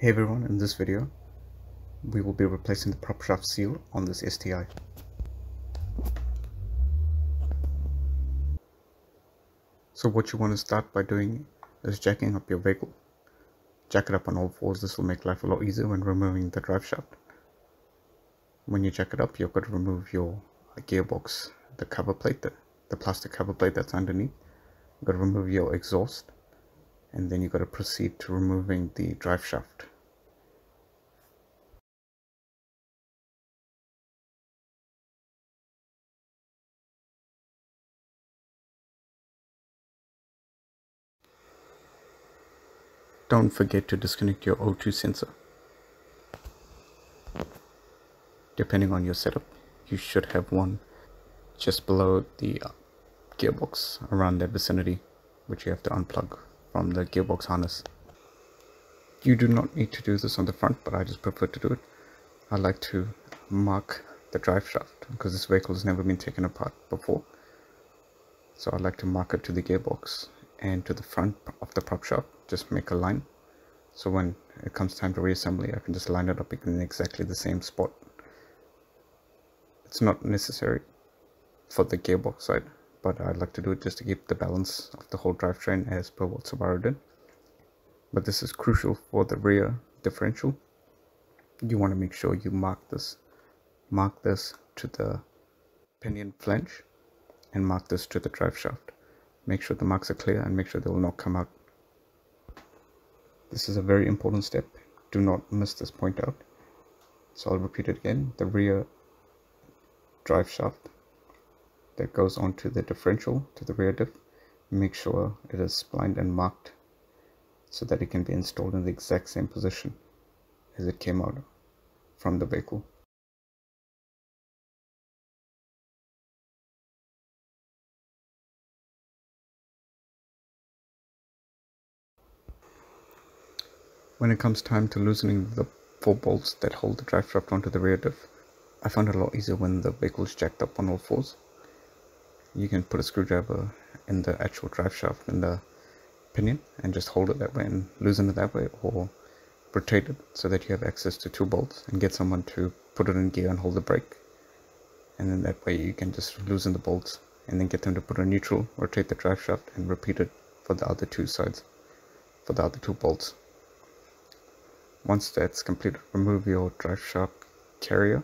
Hey everyone, in this video we will be replacing the prop shaft seal on this STI. So what you want to start by doing is jacking up your vehicle. Jack it up on all fours, this will make life a lot easier when removing the drive shaft. When you jack it up, you've got to remove your gearbox, the cover plate, the, the plastic cover plate that's underneath. You've got to remove your exhaust and then you've got to proceed to removing the drive shaft. Don't forget to disconnect your O2 sensor. Depending on your setup, you should have one just below the uh, gearbox around that vicinity, which you have to unplug from the gearbox harness. You do not need to do this on the front, but I just prefer to do it. I like to mark the drive shaft because this vehicle has never been taken apart before. So I like to mark it to the gearbox and to the front of the prop shaft just make a line. So when it comes time to reassembly I can just line it up in exactly the same spot. It's not necessary for the gearbox side but I'd like to do it just to keep the balance of the whole drivetrain as per what Subaru did. But this is crucial for the rear differential. You want to make sure you mark this mark this to the pinion flange and mark this to the drive shaft. Make sure the marks are clear and make sure they will not come out this is a very important step. Do not miss this point out. So I'll repeat it again. The rear drive shaft that goes onto the differential to the rear diff make sure it is splined and marked so that it can be installed in the exact same position as it came out from the vehicle When it comes time to loosening the four bolts that hold the drive shaft onto the rear diff, I found it a lot easier when the vehicle is jacked up on all fours. You can put a screwdriver in the actual drive shaft in the pinion and just hold it that way and loosen it that way or rotate it so that you have access to two bolts and get someone to put it in gear and hold the brake and then that way you can just loosen the bolts and then get them to put a neutral rotate the drive shaft and repeat it for the other two sides for the other two bolts once that's completed, remove your drive shaft carrier,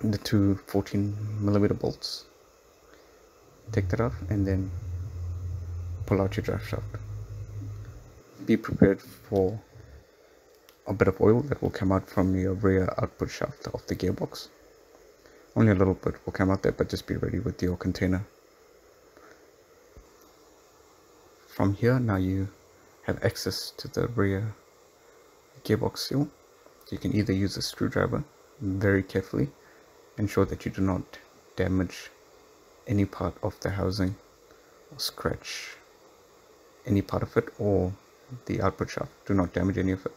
the two 14 millimeter bolts. Take that off and then pull out your drive shaft. Be prepared for a bit of oil that will come out from your rear output shaft of the gearbox. Only a little bit will come out there, but just be ready with your container. From here, now you have access to the rear gearbox seal. You can either use a screwdriver very carefully, ensure that you do not damage any part of the housing or scratch any part of it or the output shaft. Do not damage any of it.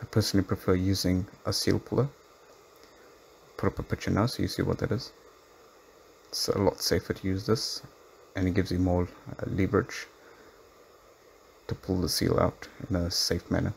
I personally prefer using a seal puller. Put up a picture now so you see what that is. It's a lot safer to use this and it gives you more uh, leverage to pull the seal out in a safe manner.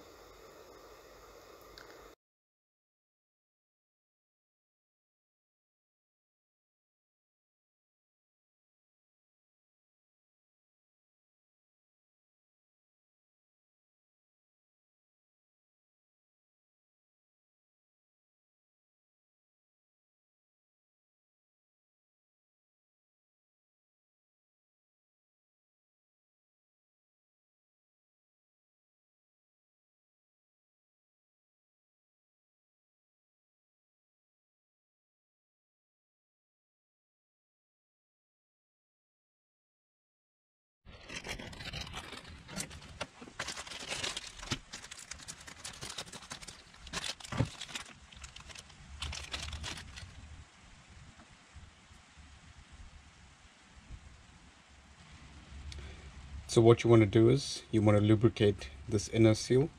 So what you want to do is you want to lubricate this inner seal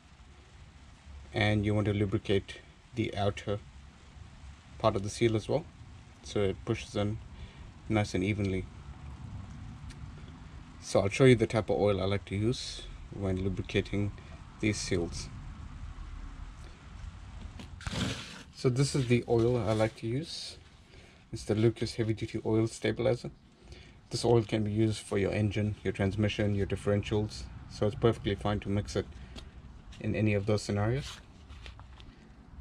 and you want to lubricate the outer part of the seal as well so it pushes in nice and evenly. So I'll show you the type of oil I like to use when lubricating these seals. So this is the oil I like to use. It's the Lucas heavy duty oil stabilizer this oil can be used for your engine your transmission your differentials. So it's perfectly fine to mix it in any of those scenarios.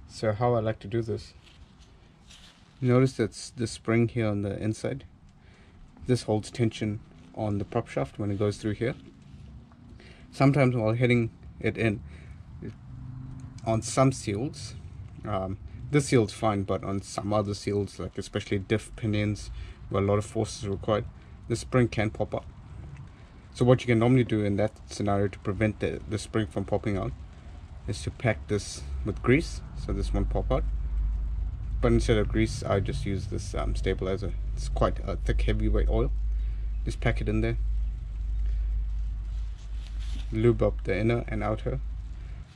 So how I like to do this notice that's the spring here on the inside this holds tension on the prop shaft when it goes through here. Sometimes while hitting it in on some seals um, this seal's fine but on some other seals like especially diff pinions where a lot of force is required the spring can pop up. So what you can normally do in that scenario to prevent the, the spring from popping out is to pack this with grease so this won't pop out. But instead of grease I just use this um, stabilizer. It's quite a thick heavyweight oil. Just pack it in there. Lube up the inner and outer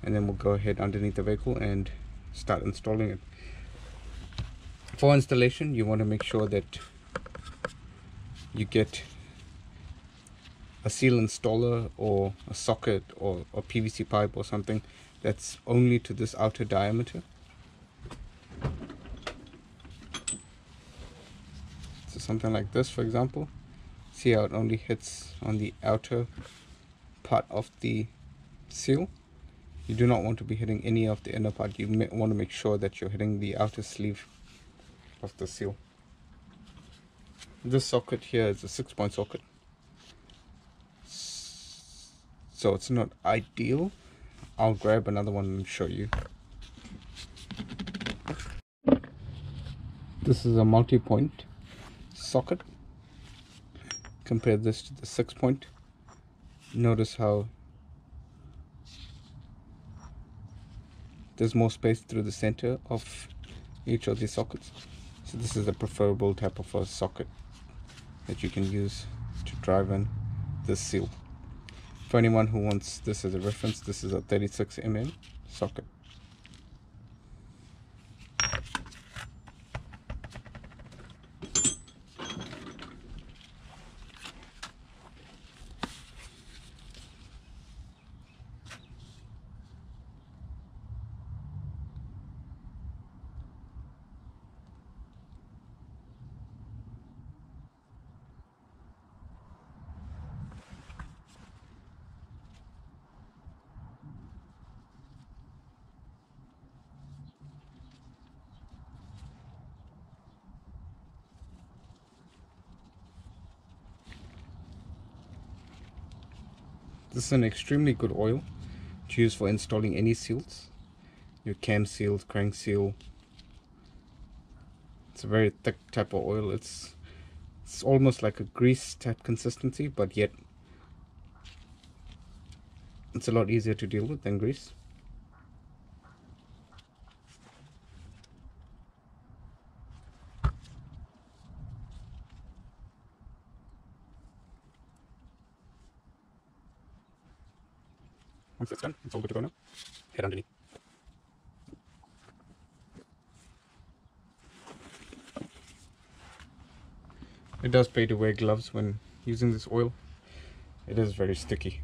and then we'll go ahead underneath the vehicle and start installing it. For installation you want to make sure that you get a seal installer or a socket or a PVC pipe or something that's only to this outer diameter. So something like this for example. See how it only hits on the outer part of the seal? You do not want to be hitting any of the inner part. You want to make sure that you're hitting the outer sleeve of the seal this socket here is a six point socket. So it's not ideal. I'll grab another one and show you. This is a multi-point socket. Compare this to the six point notice how there's more space through the center of each of these sockets so this is the preferable type of a socket that you can use to drive in this seal. For anyone who wants this as a reference this is a 36 mm socket This is an extremely good oil to use for installing any seals. Your cam seal, crank seal. It's a very thick type of oil. It's it's almost like a grease type consistency, but yet it's a lot easier to deal with than grease. It's done, it's all good to go now. Head underneath. It does pay to wear gloves when using this oil. It is very sticky.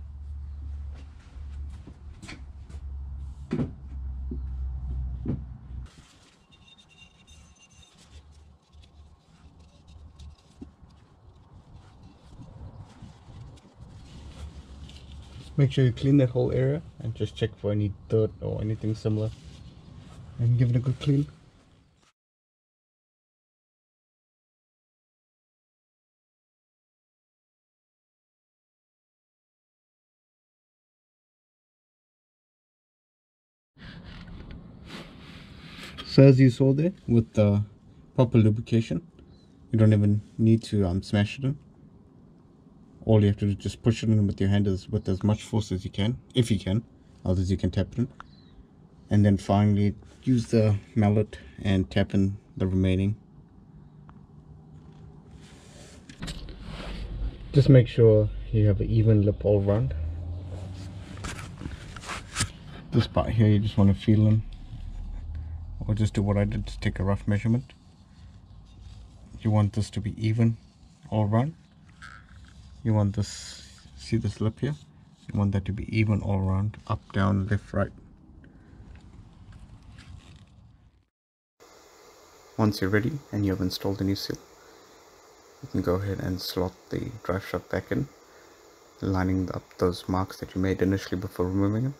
Make sure you clean that whole area and just check for any dirt or anything similar. And give it a good clean. So as you saw there with the proper lubrication you don't even need to um, smash it in all you have to do is just push it in with your hand as, with as much force as you can if you can others you can tap it in. And then finally use the mallet and tap in the remaining. Just make sure you have an even lip all around this part here you just want to feel in or just do what I did just take a rough measurement. You want this to be even all around you want this see this lip here? You want that to be even all around up down left right. Once you're ready and you have installed the new seal you can go ahead and slot the drive shaft back in lining up those marks that you made initially before removing them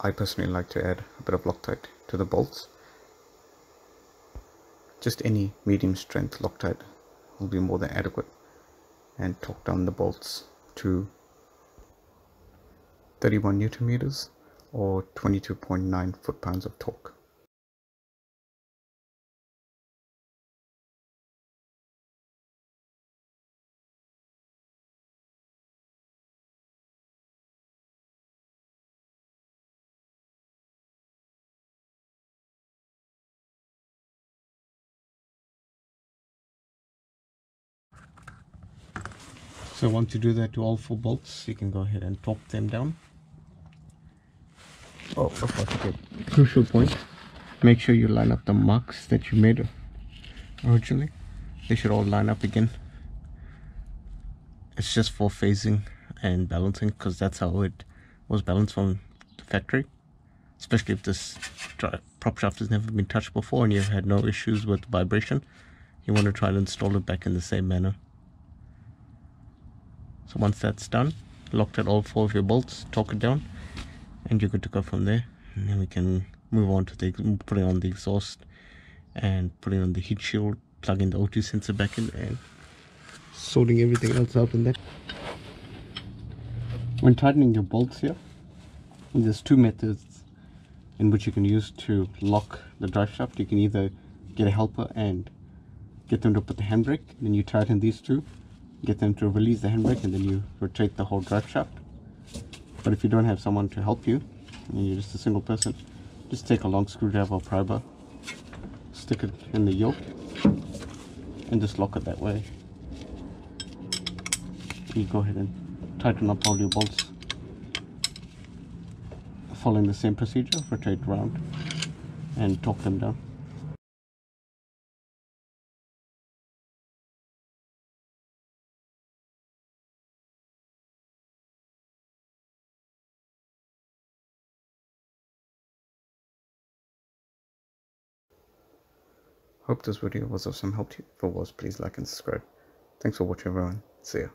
I personally like to add a bit of Loctite to the bolts. Just any medium strength Loctite will be more than adequate and torque down the bolts to 31 newton meters or 22.9 foot-pounds of torque. So once you do that to all four bolts, you can go ahead and torque them down. Oh, of course, okay. Crucial point. Make sure you line up the marks that you made originally. They should all line up again. It's just for phasing and balancing because that's how it was balanced from the factory. Especially if this prop shaft has never been touched before and you've had no issues with vibration. You want to try to install it back in the same manner. So once that's done, Loctite all four of your bolts, torque it down, and you're good to go from there. And then we can move on to the putting on the exhaust and putting on the heat shield, plugging the O2 sensor back in, and sorting everything else out in there. When tightening your bolts here, there's two methods in which you can use to lock the drive shaft. You can either get a helper and get them to put the handbrake, then you tighten these two, get them to release the handbrake and then you rotate the whole drive shaft. But if you don't have someone to help you and you're just a single person just take a long screwdriver or pry bar stick it in the yoke and just lock it that way. You go ahead and tighten up all your bolts. Following the same procedure rotate around and torque them down Hope this video was of some help to you. If it was, please like and subscribe. Thanks for watching everyone. See ya.